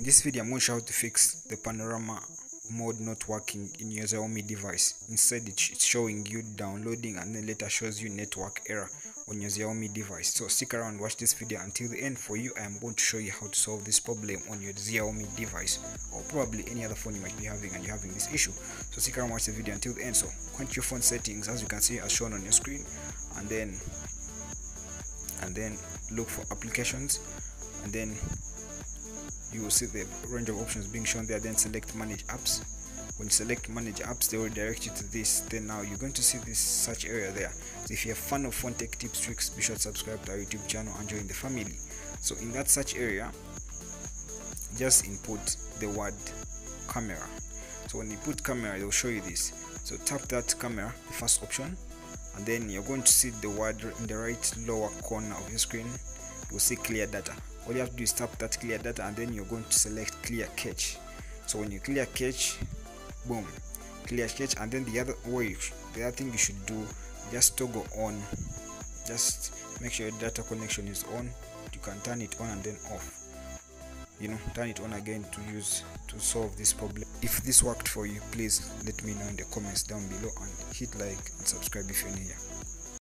In this video, I'm going to show you how to fix the panorama mode not working in your Xiaomi device. Instead, it's showing you downloading and then later shows you network error on your Xiaomi device. So stick around, watch this video until the end. For you, I am going to show you how to solve this problem on your Xiaomi device or probably any other phone you might be having and you're having this issue. So stick around, watch the video until the end. So go into your phone settings as you can see as shown on your screen and then and then look for applications and then you will see the range of options being shown there then select manage apps. When you select manage apps they will direct you to this. Then now you're going to see this search area there. So if you're a fan of phone tech tips tricks be sure to subscribe to our youtube channel and join the family. So in that search area just input the word camera. So when you put camera it will show you this. So tap that camera the first option and then you're going to see the word in the right lower corner of your screen you'll see clear data. All you have to do is tap that clear data and then you're going to select clear cache so when you clear cache boom clear cache and then the other way the other thing you should do just toggle on. Just make sure your data connection is on. You can turn it on and then off. You know turn it on again to use to solve this problem. If this worked for you please let me know in the comments down below and hit like and subscribe if you're new here